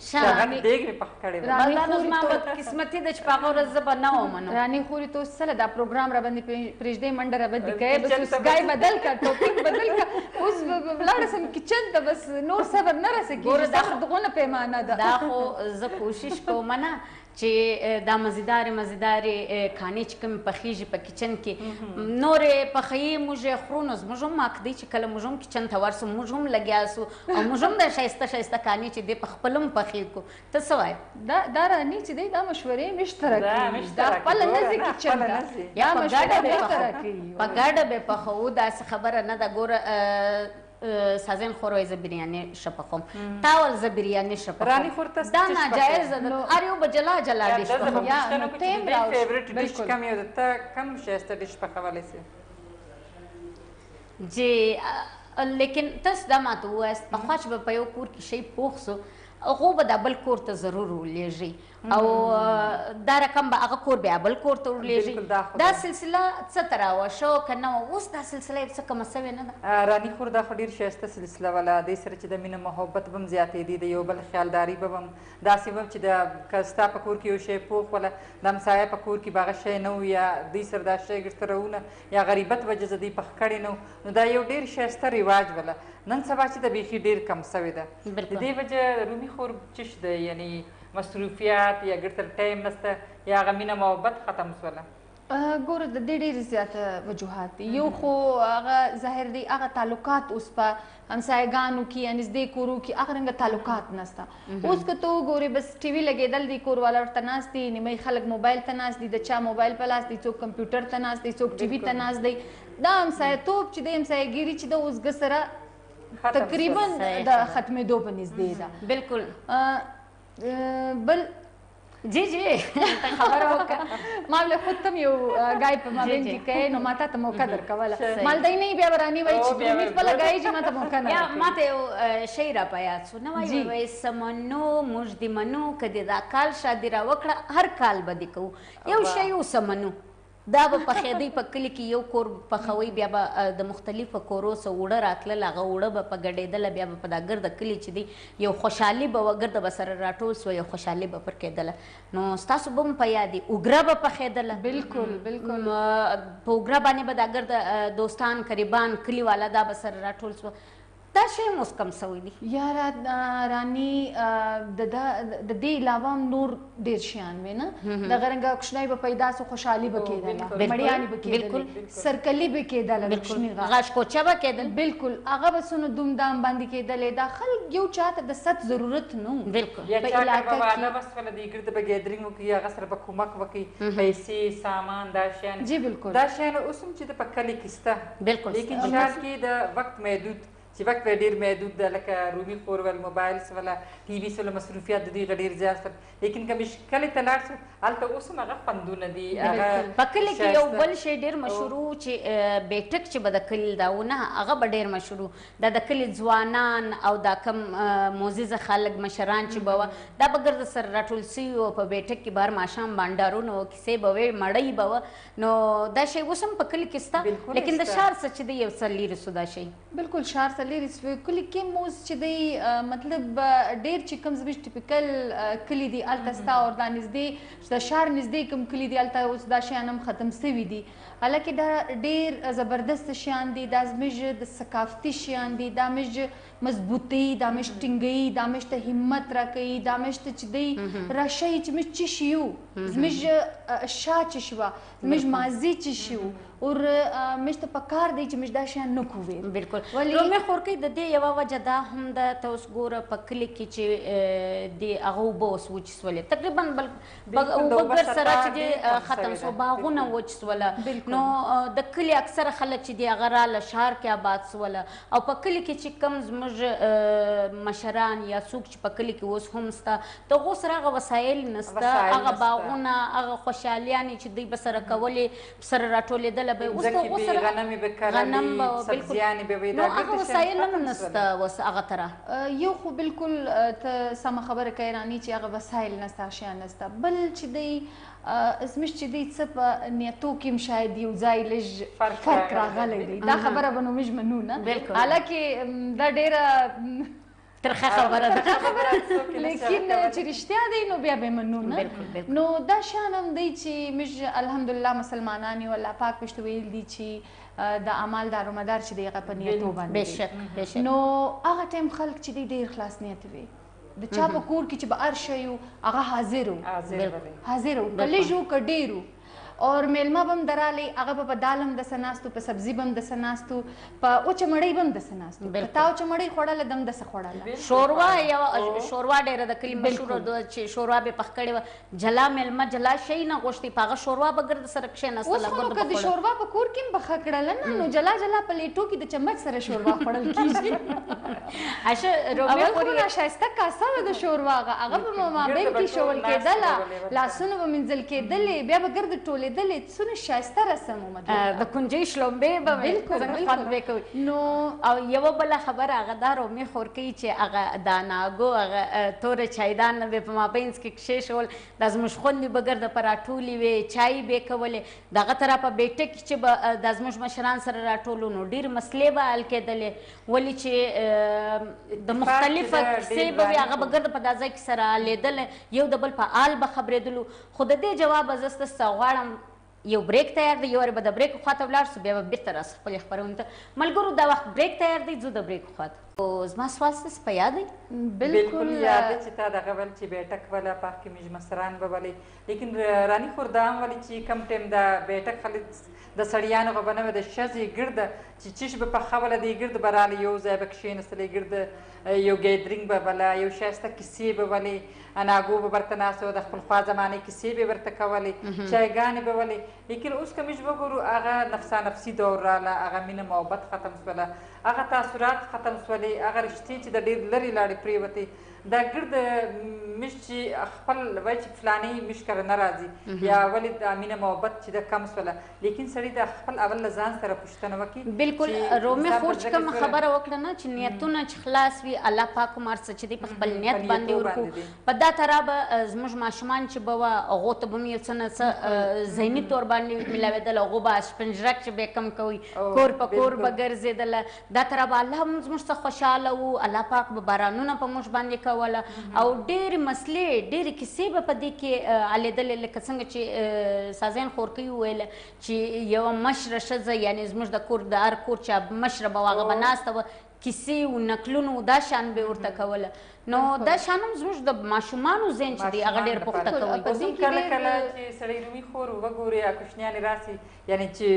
شه راني دیګ می پخ کړی راني خور ما بد قسمتي د چپاغه ورځ زب نه ومنم راني خوري تو سره دا پروګرام را باندې پرېږدې منډه را باندې کوي بس اوس ګای بدل کړ ټاپک بدل کړ اوس لاړ سم کچن ته بس نور صبر نه رسېږي ګوره دا دغونه پیمانه ده دا خو زه کوشش کوم نه چی دا مزیدارې مزیدارې کانې چی کومې پخیږي په کیچن کی نورې پخیی موږ یې خورو نو زموږ هم حق دی چی کله موږ هم کیچن ته ورسو موږ هم لګیا سو او موږ هم دا شایسته شایسته کانې چی دی په خپل هم پخی کو ته څه وایې دا دا رانی چی دی دا مشورې مشترک دی دا خپل نه ځی کیچن ته یا په ګډه به پخو په ګډه به پخو دا څه خبره نه ده ګوره سازن خور وای زه بریانی ښه پخوم تا ول زه بریانی ښه پخوم رانی خور ته دا ناجایز ده هر یو بجلا جلا ډیش پخوم یا نو تیم راو فیورټ ډیش کم یو ته کم شایسته ډیش پخولی سي جی لیکن تاسو دا ماته وایست په خوا چې به په یو کور کې شی پوخ سو هغه به د بل کور ته ضرور ولېږي او دا رقم به هغه کور بیا بل کور ته ورلیږي دا سلسله څه ته راوه شو که نه اوس دا سلسله یې څه کمه سوې نه ده راني خور دا خو ډېر ښایسته سلسله وه له دې سره چې د مینه محبت به هم زیاتېدی د یو بل خیالداري به هم داسې وه چې د که ستا په کور کې یو شی پوخ وله د همسایه په کور کې به هغه شی نه و یا دوی سره دا شی ګرته رونه یا غریبت وجه زه دوی پخ کړی نه نو دا یو ډېر ښایسته رواج وله نن سبا چې د بیخي ډېر کم سوې ده د دې وجه رومي خور چش ده یعنی مصروفیات یا ګرتر ټایم نسته یا هغه مینه محبت ختم سوله؟ ګوره د دې ډېر زیات وجوهات دي یو خو هغه ظاهر دی هغه تعلقات اوس په همسایګانو کې یا نږدې کورو کې هغه رنګه تعلقات نسته اوس که ته وګورې بس ټي وي لګېدل دی کور والا ورته ناست دي نیمه خلک موبایل ته ناست دي د چا موبایل په لاس دی څوک کمپیوټر ته ناست دی څوک ټي وي ته ناست دی دا همسایتوب چې دی همسایګیري چې ده اوس ګه سره تقریبا د ختمېدو په نږدې ده بالکل بل جی جی ته خبر وکړه ما له خود تم یو غای په مابین کې کای نو ماته ته موقع درکوله مال دای نه بیا ورانی وای چې مې خپل غای چې ماته موقع نه یا ماته یو شعر په یاد شو نو وای وای سمنو مجد منو کدی دا کال شادی را وکړه هر کال به دکو یو شی وسمنو دا به پخې دوی په کلي کې يو کور پخوي بيا به د مختلفو کورو څه اوړه راتلل هغه اوړه به په ګډېدله بيا به په دا ګرده کلي چې دی يو خوشحالي به وه ګرده به سره راټول سوه يو خوشحالي به پر کېدله نو ستاسو به هم په ياد وي اوګره به پخېدله بلکل بلکل په اوګره باندې به دا ګرده دوستان قريبان کلي والا دا به سره راټول سوه دا شی مو کم سوی دی. یاره رانی دده ددی علاوه هم نور ډیر شیان وی نه دغه رنګه کوشنی به پیدا سو خوشحالی به کیدله مړیانی به کیدلی سرکلی به کیدله کوشنی غا غاش کوچه به کیدل بالکل هغه به سونو دوم دام باندی کیدلی دا خلک یو چاته د ست ضرورت نو بالکل یا چاته به واده وسوله دی ګرد به ګیدرینګ وکی هغه سره به کومک وکی پیسی سامان دا شیان جی بالکل دا شیان اوسم چی د په کلی کی سته بالکل لیکن شاید کې د وخت محدود چې وخت به ډیر محدود ده لکه رومي خور ول موبایل سره ټي وي سره مصروفیت د دوی غډیر زیات سره لیکن کوم کله ته لاړ شو هلته اوس هم هغه خوندونه دي هغه بکل کې یو بل شی ډیر مشهور چې بیټک چې بد کل دا و نه هغه به ډیر مشهور دا د کل ځوانان او دا کم معزز خلک مشران چې بوا دا بغیر د سر راټول سی او په بیټک کې بار ماشام باندارونو کیسه بوي مړی بوا نو دا شی اوس هم په کلي کې شته لیکن د ښار څخه چې دی یو څه لیرې شو دا شی بالکل ښار څخه لیرې شو کلي کې هم اوس چې دی مطلب ډېر چې کوم زموږ ټیپیکل کلي دي هلته شته او دا نږدې د ښار نږدې کوم کلي دي هلته اوس دا شیان هم ختم شوي دي حالانکه دا ډېر زبردست شیان دي دا زموږ د ثقافتي شیان دي دا موږ مضبوطی دا مشت ټینګی دا مشت همت راکوي دا مشت چې دی راشي چې مش چی شیو زمش شا چی شوا زمش ماضی چی شیو اور مش ته پکار دی چې مش دا شان نه کوي بالکل ولی نو مې خورکې د دې یو وجه دا هم د توس ګوره په کلی کې چې دی هغه وبوس وچ سولې تقریبا بل وګر سره چې ختم شو باغونه وچ سول نو د کلی اکثر خلک چې دی غرا لشار کې آباد سول او په کلی کې چې کم زموږ مشران یا څوک چې په کلی کې اوس هم ستا ته غو سره غو وسایل نستا هغه باغونه هغه خوشالیان چې دوی بسره کولې سره راټولېدله به اوس ته اوس غنمې به کرلې سبزیانې به وې دا هغه وسایل هم نشته وس هغه ترا یو خو بالکل ته سم خبره کوي رانی چې هغه وسایل نشته اشیاء نشته بل چې دی زمش چې دی څه په نیتو کې هم شاید یو ځای لږ فرق راغلی دی دا خبره به نو مش منو نه حالکه دا ډیره ترخه خبره ده ترخه خبره ده څوک یې نشي لیکن ورکولی. چې رښتیا دی نو بیا به منو نه بالکل، بالکل. نو دا شان هم دی چې موږ الحمدلله مسلمانان یو الله پاک پښتو ویل دي چې اه، د اعمال دارومدار چې دی هغه په نیتو باندې دی. بېشک بېشک نو هغه ټایم خلک چې دی ډیر خلاص نیت وي د چا په کور کې چې به هر شی و هغه حاضر و حاضر به دی. حاضر و که بالکل. لږ و که ډیر و اور میلمه بم درالی هغه به په دال هم د سناستو په سبزی بم د سناستو په او چمړی بم د سناستو تا او چمړی خوړل دم د سخوړل شوروا یو شوروا ډیره د کلی مشهور د چې شوروا به پخ کړي جلا میلمه جلا شي نه غوښتي پاغه شوروا بغیر د سره کښې نه سره لګو د کدي شوروا په کور کې بخ کړل نه نو جلا جلا پلیټو کې د چمچ سره شوروا خوړل کیږي اشه رومي خوري اول شایسته کاسه و د شوروا غا هغه په مابین کې شول کېدل لاسونه به منځل کېدل بیا به ګرد ټولېدل څونه شایسته رسم و مطلب د کنجي شلومبه به بالکل خوند وکوي نو او یو بل خبر هغه دا رومي خور کوي چې هغه دا ناګو هغه تور چایدان نه به په مابین کې کښې شول د زموږ خوندې به ګرد پر ټولي وي چای به کولې دغه طرف په بیټک چې به د زموږ مشران سره راټولو نو ډیر مسلې به حل کېدلې ولې چې د مختلفه کیسې به وي هغه به ګرده په دا ځای کې سره لیدل یو د بل په آل به خبرېدلو خو د دې جواب زه ستاسو څخه غواړم یو بریک تیار دی یو وارې به د بریک خواته ولاړ سو بیا به بیرته راسو خپلې خپرونې ته ملګرو دا وخت بریک تیار دی ځو د بریک خواته او زما سوال ستاسو په یاد دی بالکل یاد چې تا دغه ول چې بیټک ولا پاک کې مجمسران به ولې لیکن رانی خور دا هم ولی چې کم ټیم دا بیټک خلی د سړیانو غو بنوي د شزي ګرد چې چش به په خوله دی ګرد براله یو ځای به کښینستلې ګرد یو ګیدرینګ به بلا یو شایسته کیسې به ولې اناګو به برته ناسو د خپل خوا زمانه کیسې به برته کولې چایګانې به ولې لیکن اوس کوم چې وګورو هغه نفسا نفسي دور رااله هغه مینه محبت ختم شوله هغه تاثیرات ختم شولې هغه رښتې چې د ډیر لري لاړې پریوتي دا ګرد مش چې خپل وای چې فلانی مش کړه ناراضي یا ولې د امینه محبت چې د کم سوله لیکن سړی د خپل اول ځان سره پښتنه وکي بالکل رومي خور چې کوم خبره وکړه نه چې نیتونه چې خلاص وي الله پاک مار څه چې دی په خپل نیت باندې ورکو په دا تراب زموږ ماشومان چې بوا هغه ته به مې څه نه څه زهني تور باندې ملاوي دل هغه به شپنجرک چې به کم کوي کور په کور به ګرځي دل داتراب الله هم زموږ څخه خوشحاله وو الله پاک به بارانونه په موږ باندې کوله او ډېرې مسلې ډېرې کیسې به په دې کې الیدلې لکه څنګه چې سازین خورکۍ وویل چې یوه مشره ښځه یعنې زموږ د کور د هر کور چې مشره به هغه به ناسته وه کیسې او نکلونه او دا شان به ورته کوله نو دا شان هم زموږ د ماشومانو ذهن چې دی هغه ډېر پخته کوي اوس هم کله کله چې سړی رومي خور وګوري یا کوچنیانې راسي یعنی چې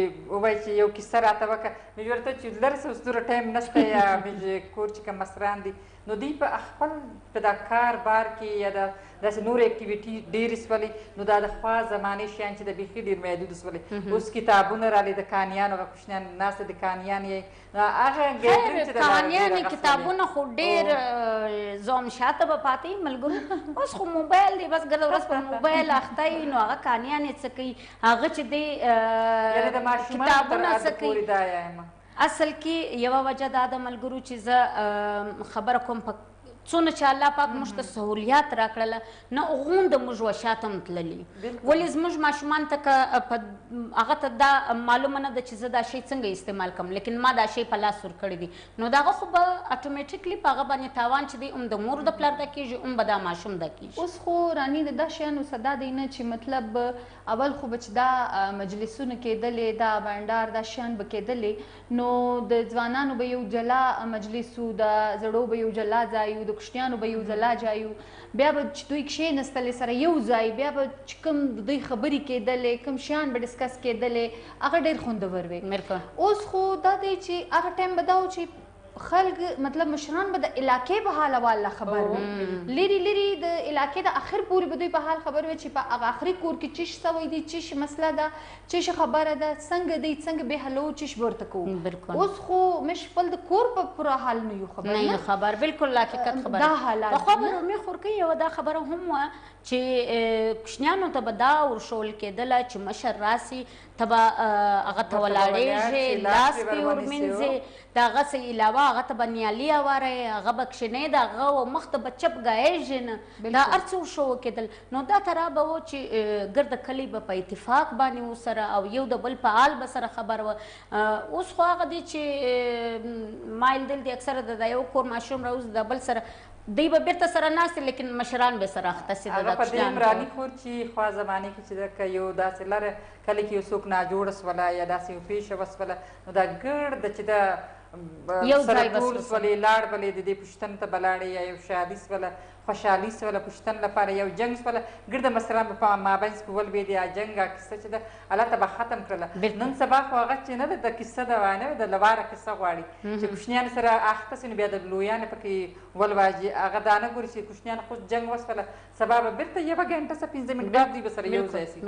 وای چې یو کیسه راته وکړه موږ ورته چې لر څه اوس دوره ټایم نشته یا موږ کور چې کوم مصران دي نو دوی په خپل په دا کار بار کې یا د داسې نور اکټیویټي ډېرې سولې نو دا د خوا زمانې شیان چې د بیخي ډېر محدود سولې اوس کتابونه رالې د کانیانو هغه کوچنیان ناسته د کانیان یې هغه ګیدرینګ چې د کهانیانې کتابونه خو ډیر زوم شاته به پاتې ملګرو اوس خو موبایل دی بس ګل ورځ په موبایل اخته وي نو هغه کهانیانې څه کوي هغه چې دی کتابونه څه کوي اصل کې یو وجه دا د ملګرو چې زه خبر کوم په څونه چې الله پاک موږ ته سهولیات راکړل نه غوند موږ وشاته هم تللی ولې زموږ ماشومان ته که په هغه ته دا معلومه نه ده چې زه دا شی څنګه استعمال کوم لیکن ما دا شی په لاس ورکړی دی نو دا هغه خو به اتوماتیکلی په هغه باندې تاوان چې دی هم د مور د پلار دا کیږي هم به دا ماشوم دا کیږي اوس خو رانی د دا شیانو صدا دی نه چې مطلب اول خو به چې دا مجلسونه کیدلې دا بانډار دا شیان به کیدلې نو د ځوانانو به یو جلا مجلس وو د زړو به یو جلا ځای وو د کوچنیانو به یو جلا ځای وو بیا به چې دوی کښېنستل سره یو ځای بیا به چې کوم د دوی خبرې کېدلې کوم شیان به ډسکس کېدلې هغه ډېر خوندور وي اوس خو دا دی چې هغه ټایم به دا و چې خلک مطلب مشران به د علاقې په حال احوال خبر وي لری لری د علاقې د اخر پورې به دوی په حال خبر وي چې په هغه اخري کور کې چی شوی دی چی مسله ده چش خبره ده څنګه دی څنګه به حلو چش ورته کو اوس خو مش خپل د کور په پورا حال نه یو خبر نه خبر بالکل حقیقت خبر دا حالات په خبر می خور کوي یو دا خبره هم و چې کوشنیانو ته به دا ور شول کېدل چې مشر راسي تبا هغه ته ولاړېږي لاس پی ور منځي دا غس علاوه هغه ته بنیالي اواره هغه بکښنه دا غو مخ ته بچپ غایږي نه دا ارڅو شو کېدل نو دا ترا به وو چی ګرد کلی به په اتفاق بانی وو سره او یو د بل په آل به سره خبر وه اوس خو هغه دی چی مایل دل دی اکثره د یو کور ماشوم راوزی د بل سره دی به بیرته سره ناست دی لیکن مشران به سره اخته سی د کوچنیان عمرانی کور چی خوا زمانی کی چی د که یو داسی لر کلی کی یو سوک نا جوړ سوله یا داسی یو پیش وسوله نو دا ګرد چی د یو ځای وسوله سره ټول سوله لاړ بلی د دی پشتن ته بلاړی یا یو شادی سوله خوشحالي سوله پښتن لپاره یو جنګ سوله ګرده مستران به په مابنځ کې ولویدې ا جنګ ا قصه چې ده الله ته به ختم کړله نن سبا خو هغه چې نه ده د قصه ده وانه ده له واره قصه غواړي چې کوشنیان سره اخته سي نو بیا د لویان پکې ولواجي هغه دا نه ګوري چې کوشنیان خو جنګ وسوله سبا به بیرته یوه ګنټه سه پنځه منټه دوی به سره یو ځای سي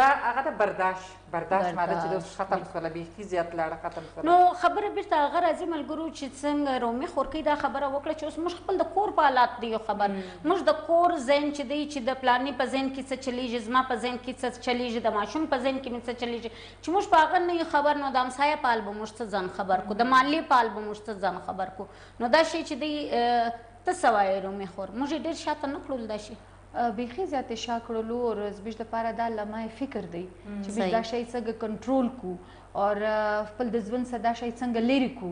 دا هغه ده برداشت برداشت ماده چې دوس ختم شول بیخي زیات لاړه ختم شول نو خبره بیرته هغه راځي ملګرو چې څنګه رومي خورکی دا خبره وکړه چې اوس موږ خپل د کور په حالات دی خبر موږ د کور زین چې دی چې د پلاني په زین کې څه چلیږي زما په زین کې څه چلیږي د ماشوم په زین کې مې څه چلیږي چې موږ په هغه نه خبر نو د امسایه پال به موږ څه ځان خبر کو د مالی پال به موږ څه ځان خبر کو نو دا شی چې دی ته سوای رومي خور موږ ډیر شاته نه کړول دا شی بیخی زیاته شا کړلو او زبیش د پاره دا لمه فکر دی چې بیش دا شی څنګه کنټرول کو او خپل د ژوند صدا شی څنګه لری کو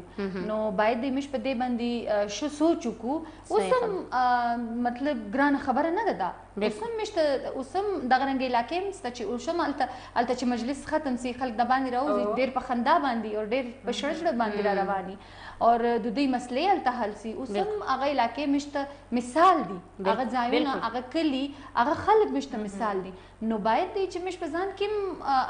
نو باید د مش په دې باندې شو سوچ کو اوس هم مطلب ګران خبره نه ده دا اوس هم مشته اوس هم دغه رنګ علاقې مسته چې اوس هم الته الته چې مجلس ختم سي خلک د باندې راوځي ډیر په خندا باندې او ډیر په شړشړ باندې را رواني اور د دوی مسلې هلته حل سي اوس هم هغه علاقې مشته مثال دي هغه ځایونه هغه کلی هغه خلک مشته مثال دي نو باید دی چې مش په ځان کې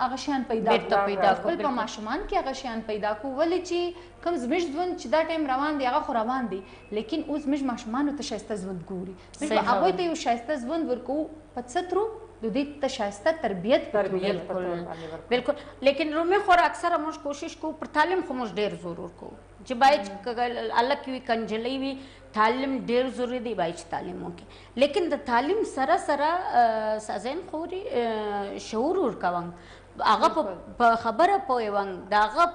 هغه شیان پیدا کړو خپل په ماشومان کې هغه شیان پیدا کو ولې چې کم زمش ژوند چې دا ټایم روان دی هغه خو روان دی لیکن اوس مش ماشومان ته شایسته ژوند ګوري مش هغه ته یو شایسته ژوند ورکو په څه ترو د دې ته شایسته تربیت په تور تربیت په تور بالکل باندې ورکړو. بالکل لیکن رومي خور اکثره موږ کوشش کو پر تعلیم خو موږ ډیر زور ورکو چې باید کګه الک وی کنجلې وی تعلیم ډیر ضروری دی باید چې تعلیم وکړي لیکن د تعلیم سره سره اه، سازین خوري اه، شعور ورکوم هغه په- په خبره پویوم دا هغه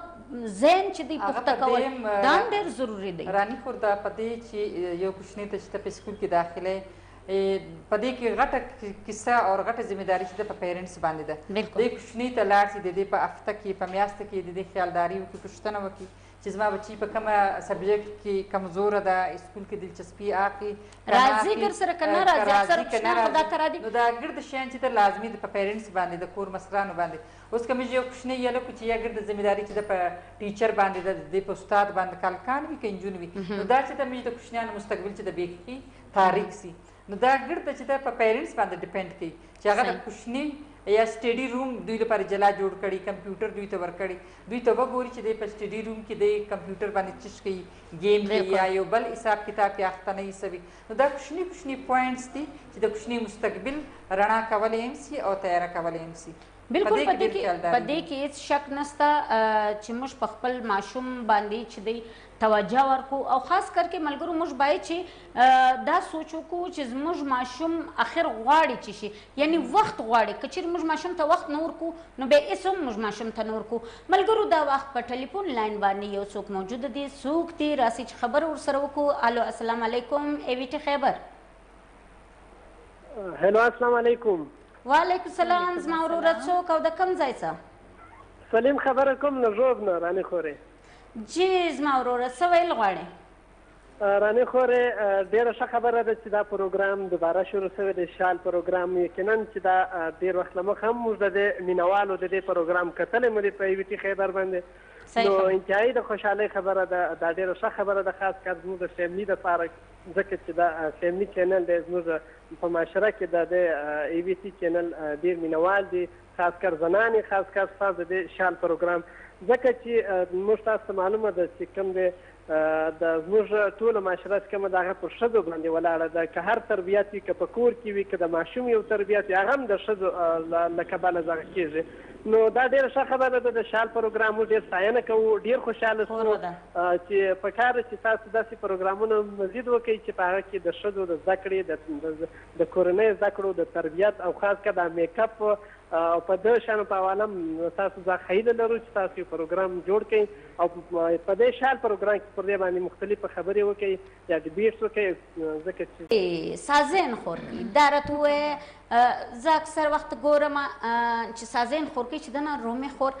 ذهن چې دی هغه پخته په کول دیم، اه، دا هم ډیر ضروری دی رانی خور دا په دې چې یو کوچنی ته چې ته په سکول کې داخله یې، په دې کې غټه کیسه او غټه ذمہ داری چې په پیرنټس باندې ده د کوچنی ته لاړ چې د دې په اخته کې په میاشت کې د دې خیالداري وکړي پوښتنه وکړي چې زما بچی په کومه سبجیکټ کې کمزور ده اسکول کې دلچسپي اخلي راځي ګر سره کنه راځي اکثر پوښتنه خدا تر دې نو دا ګرد شین چې تر لازمي د پیرنټس باندې د کور مسرانو باندې اوس کوم یو کوچنی یې له کوچي یې ګرد ذمہ داری چې د ټیچر باندې د دې په استاد باندې کالکان وي کنجون وي نو دا چې د مې د کوچنیانو مستقبل چې د بیخي تاریک سي نو دا ګرد چې دا په پیرنټس باندې ډیپند کوي چې هغه د کوشنی یا سټډي روم دوی لپاره جلا جوړ کړي کمپیوټر دوی ته ورکړي دوی ته وګوري چې د په سټډي روم کې د کمپیوټر باندې چش کوي گیم کوي یا یو بل حساب کتاب کې اخته نه سوي نو دا کوشنی کوشنی پوینټس دي چې د کوشنی مستقبل رڼا کولای هم سي او تیاره کولای هم سي بالکل په دې کې په دې کې هیڅ شک نشته چې موږ په خپل ماشوم باندې چې دی توجه ورکو او خاص کر کې ملګرو موږ باید چې دا سوچ وکړو چې زموږ ماشوم اخر غواړي چې شي یعنی وخت غواړي که چېرې موږ ماشوم ته وخت نه ورکو نو بیا هېڅ هم موږ ماشوم ته نه ورکو ملګرو دا وخت په ټلیفون لاین باندې یو څوک موجود دی څوک دی راسي چې خبر ورسره وکړو الو السلام علیکم ایویټي خیبر هلو السلام علیکم وعلیکم السلام زما وروره څوک او د کوم ځای څخه سلیم خبره کوم له ژوب نه راني خورې جی زما وروره څه ویل غواړې؟ رانې خوره ډیره ښه خبره ده چې دا پروګرام دوباره شروع شوی دی شال پروګرام یقینا چې دا ډیر وخت له مخه هم موږ د دې مینوالو د دې پروګرام کتلې مو دي په یو ټي خیبر باندې نو انتهایی د خوشحالۍ خبره ده دا ډیره ښه خبره ده خاص کار زموږ د فیملی د پاره ځکه چې دا فیملی چینل دی زموږ په معاشره کې د دې ای وی ټي چینل ډیر مینوال دي خاص کر زنانې خاص کر ستاسو د دې شال پروګرام ځکه چې موږ تاسو ته معلومه ده چې کوم دی د زموږ ټوله معاشره چې کومه ده هغه پر ښځو باندې ولاړه ده که هر تربیت وي که په کور کې وي که د ماشوم یو تربیت وي هغه هم د ښځو له کبله دغه کېږي نو دا ډېره ښه خبره ده د شال پروګرام موږ ډېر ستاینه کوو ډېر خوشحاله شو چې په کار ده چې تاسو داسې پروګرامونه مزید وکړئ چې په هغه کې د ښځو د زده کړې د د کورنۍ زده کړو د تربیت او خاص کر دا میک اپ او په د شانو په حواله هم تاسو زه خیله لرو چې تاسو یو پروګرام جوړ کړئ او په دې شال پروګرام کې پر دې باندې مختلف خبرې وکړئ یا ډیبیټس وکړئ ځکه چې ای سازین خورکی دارت و زه اکثر وخت ګورم چې سازین خورکی چې دنه رومي خور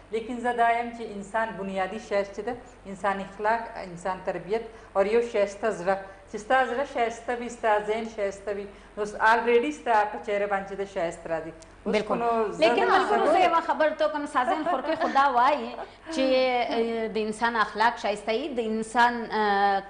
لیکن زه دا یم چې انسان بنیادی شیز چې ده انسان اخلاق انسان تربیت او یو شایسته زړه چې ستا زړه شایسته وي ستا ذهن شایسته وي نو الریډي ستا په چهره باندې چې ده شایست راځي بالکل لیکن ملګرو زه یوه خبر ته کوم سازن خورکې خو دا وایي چې د انسان اخلاق شایسته وي د انسان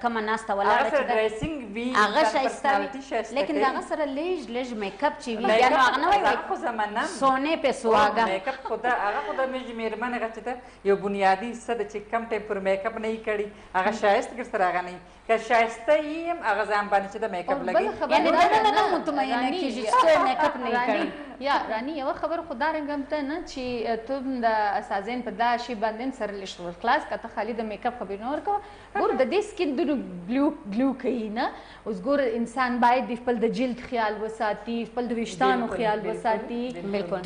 کومه ناسته ولاړه چې هغه شایسته وي لیکن دغه سره لیج لیج میک اپ چې وی یا نو هغه نه وای هغه خو زمانه سونه په سواګه میک اپ خو دا هغه خو د میج میرمن هغه چې دا یو بنیادی صد چې کم ټیم پر میک اپ نه کړي هغه شایست ګر سره هغه نه که شایسته یم هغه ځان باندې چې د میک اپ لګي یعنی دا نه نه مطمئنه کیږي چې میک اپ نه کړي یا رانی یو خبر خدا رنګم ته نه چې ته د اساسین په دا شی باندې سر لښت ور خلاص کته خالد میک اپ خبر نور کو ګور د دې سکین دونو بلو بلو کوي نه اوس ګوره انسان باید د خپل د جلد خیال وساتي خپل د ویشتانو خیال وساتي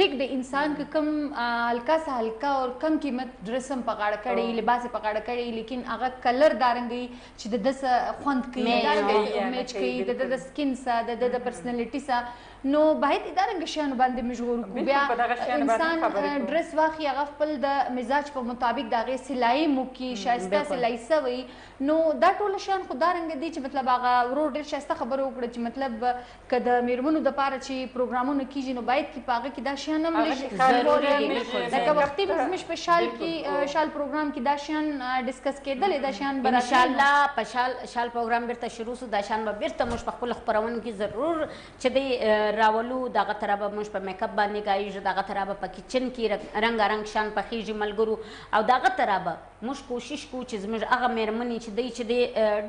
ټیک د انسان که کم هلکا سه هلکا او کم قیمت ډریس هم په غاړه کړي لباس په غاړه کړي لیکن هغه کلر دارنګي چې د دس خوند کوي دارنګي میچ کوي د د سکین سره د د پرسنالټي سره نو باید دارنګ شیانو باندې مشغول کو بیا انسان ډریس واخی هغه خپل د مزاج په مطابق دغه سلای مو کی شایسته سلای سوی نو دا ټول شیان خو دا رنګه دي چې مطلب هغه ورور ډیر شایسته خبره وکړه چې مطلب که د میرمنو د پاره چې پروګرامونه کیږي نو باید کی پاغه کې دا شیان هم لږ ضروري دي لکه وختي به زموږ په شال کې شال پروګرام کې دا شیان ډیسکس کېدل دا شیان به ان شاء الله په شال شال پروګرام بیرته شروع سو دا شیان به بیرته موږ په خپل خبرونو کې ضرور چې دی راولو دغه تر به موږ په میک اپ باندې گایږي دغه تر به په کچن کې رنگ رنگ شان پخېږي ملګرو او دغه تر به موږ کوشش کوو چې زموږ هغه مېرمنې چې دی چې دی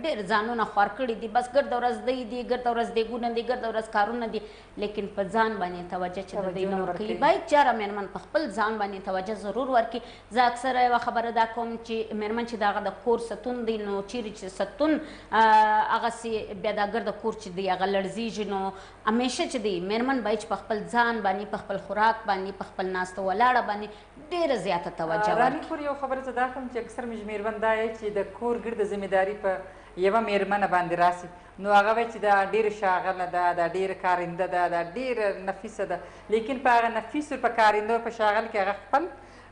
ډېر ځانونه خوار کړي دي بس ګرده ورځ دی دي ګرده ورځ دیګونه دي ګرده ورځ کارونه دي لیکن په ځان باندې توجه چې د دوی نه ورکوي باید چې هره مېرمن په خپل ځان باندې توجه ضرور ورکړي زه اکثره یوه خبره دا کوم چې مېرمن چې د هغه د کور ستون دی نو چیرې چې ستون هغسې بیا دا ګرده کور چې دی هغه لړزیږي نو همیشه چې دی مېرمن باید چې په خپل ځان باندې په خپل خوراک باندې په خپل ناسته ولاړه باندې ډېره زیاته توجه ورکړي. راني پورې یو خبره زه دا کړم چې اکثر مې ژمېرمن دا یی چې د کور ګړي د ذمه داري په یوه مېرمنه باندې راسي نو هغه وایي چې دا ډېره شاغله ده، دا ډېره کارنده ده، دا ډېره نفیسه ده لیکن په هغه نفیسو، په کارنده او په شاغله کې هغه خپل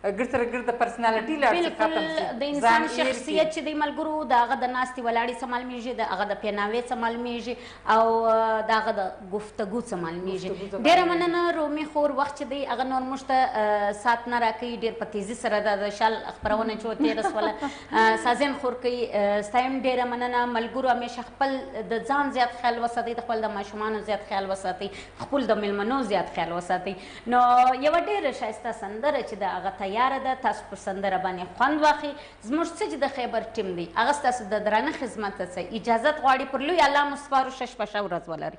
ګړي سره ګړي د پرسنالټي لاړ شي، ختم شي، ځان هېر کړي. بلکل د انسان شخصیت چې دی ملګرو د هغه د ناستې ولاړې څه معلومېږي، د هغه د پېناوې څه معلومېږي، او دا غد گفتگو څه معلومیږي ډیره مننه رومي خور وخت چې دی هغه نور موږ ته سات نه راکوي ډیر په تیزی سره د شال خبرونه چې تیر سوله سازن خور کوي ستایم ډیره مننه ملګرو همیشه خپل د ځان زیات خیال وساتي د خپل د ماشومانو زیات خیال وساتي خپل د ملمنو زیات خیال وساتي نو یو ډیره شایسته سندره چې د هغه تیار ده تاسو په سندره باندې خوند واخی زموږ څه چې د خیبر ټیم دی هغه ستاسو د درانه خدمت څخه اجازت غواړي پر لوی الله مو سپارو ښه شپه ښه ورځ ولرئ.